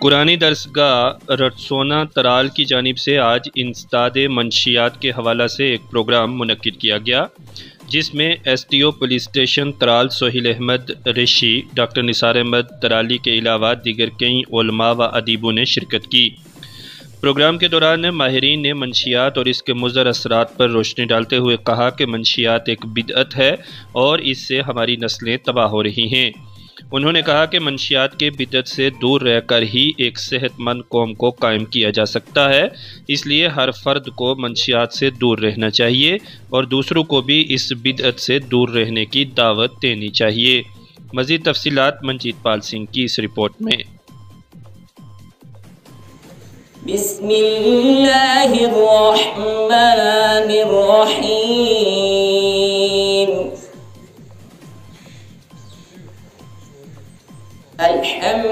कुरानी दरसगाह रटसोना तराल की जानब से आज इंसदाद मंशियात के हवाला से एक प्रोग्राम मनद किया गया, जिसमें S T O police station Tral Sohil Ahmad, Rishi, doctor Nisar Ahmad, Tarali के अलावा दीगर कई ओलमा व अदीबों ने शिरकत की। प्रोग्राम के दौरान माहरीन ने मंशियात और इसके मुजर असरात पर रोशनी डालते हुए कहा कि मंशियात एक बिदअत है और इससे हमारी नस्लें तबाह हो रही हैं। उन्होंने कहा कि मंशियात के बिदत से दूर रहकर ही एक सेहतमंद कौम को कायम किया जा सकता है, इसलिए हर फर्द को मंशियात से दूर रहना चाहिए और दूसरों को भी इस बिदत से दूर रहने की दावत देनी चाहिए। मज़ीद तफसीत मंजीत पाल सिंह की इस रिपोर्ट में।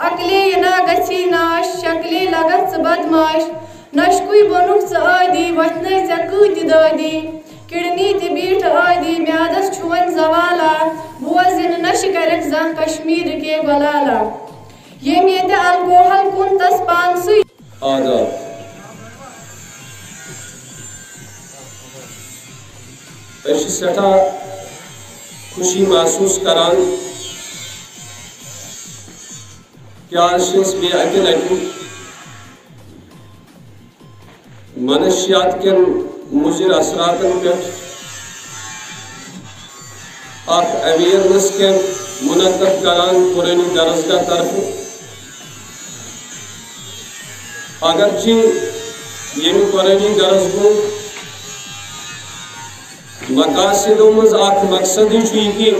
अकले ना गछि नाश शक्ले लगत बदमाश। नशकुई बनुक स आदि वचने जकूत दादी। किडनी ते बीठ आदि, म्यादस छुवन जवाला। बोजिन नश करक जन कश्मीर के बलाला। यम येते अल्कोहल कुन तस पानसु आदाब। अश सठा खुशी महसूस करान। बे अकि लटि मनशियात कन मुजिर असरातन पे अवेयरनेस कैंप मुनद करान पुरानी दरसगाह तरफ़ अगरचि यम पुरानी दरसगुह मकासदों मज मकसद यह कि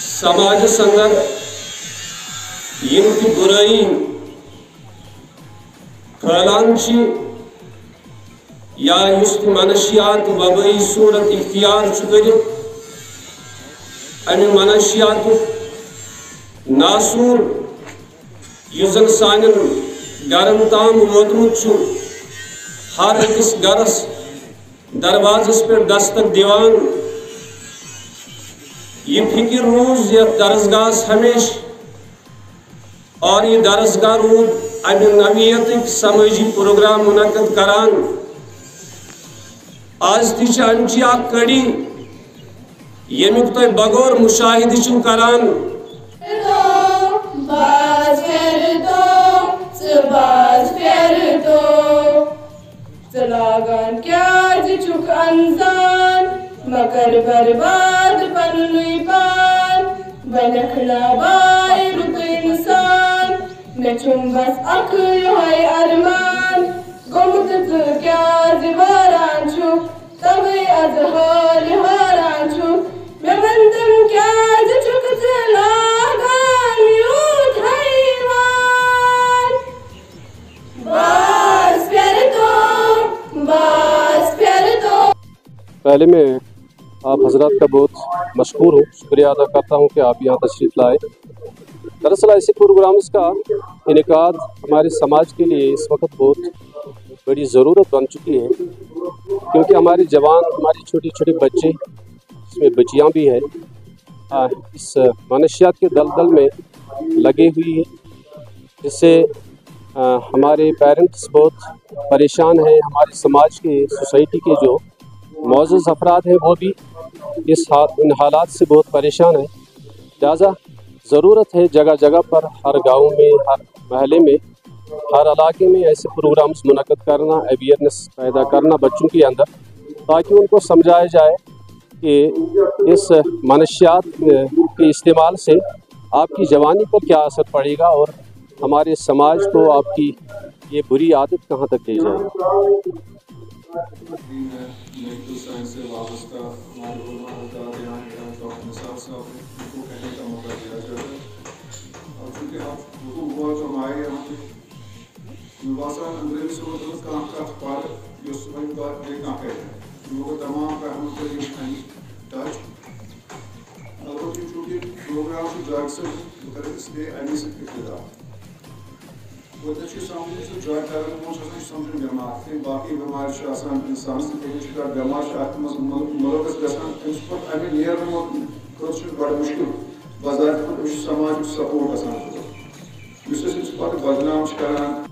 समाज अंदर यम कि बुराई फैलान या मनशियात वबई सूरत इख्तियार कर मनशियात नासूर यन सान गरन ताम वोतमुत हर अकिस गरस दरवाजस पे दस्तक दिवान। ये फ़िक्र रूज ये दरसगाह हमेश और ये दरसगाह रूद अमि नवीयत समाजी प्रोग्राम मुनद करान। आज तमची कड़ी यमुक तुम बगौर मुशाहिद अनजान मकर बर्बाद पनुई पान। बनखला रुक इंसान अरमान। गुमत क्या जिवारान छु? तवे अज हाल हारान छु। मैं मंदम क्या जुक लागन यूथ हैवान बस प्यारे तो बस प्यारे तो। पहले मैं आप हज़रत का बहुत मशहूर हूँ। शुक्रिया अदा करता हूँ कि आप यहाँ तशरीफ़ लाए। दरअसल ऐसे प्रोग्राम्स का इनका हमारे समाज के लिए इस वक्त बहुत बड़ी ज़रूरत बन चुकी है, क्योंकि हमारे जवान, हमारी छोटे छोटे बच्चे, इसमें बच्चियाँ भी हैं। इस मनशियात के दलदल में लगे हुई है, जिससे हमारे पेरेंट्स बहुत परेशान हैं, हमारे समाज के, सोसाइटी के जो मोज़ अफराद हैं, वो भी इस हाल इन हालात से बहुत परेशान हैं। लिहाजा ज़रूरत है जगह जगह पर, हर गाँव में, हर महल्ले में हर इलाके में ऐसे प्रोग्राम्स मुनद करना अवेयरनेस पैदा करना बच्चों के अंदर, ताकि उनको समझाया जाए कि इस मनशियात के इस्तेमाल से आपकी जवानी पर क्या असर पड़ेगा और हमारे समाज को आपकी ये बुरी आदत कहाँ तक ले जाएगी। और चूँकि हम हुकुम बहुत जमाए गए होंगे युवासा अंग्रेज़ सोच काम का पार यो सुबह बात ये काम है तमाम पहलू से ये नहीं टच और की चूँकि प्रोग्राम से ड्रग से मुकर इसलिए अमी से इब्तदा वो अच्छी सामने से ड्रग कारण पहुँच समझ बीमार फिर बाकी बीमार इंसान से बीमार मुल्क मुल्क गमें नर गोड़ मुश्किल सपोर्ट आसान हो जिससे इस पर बदनाम करान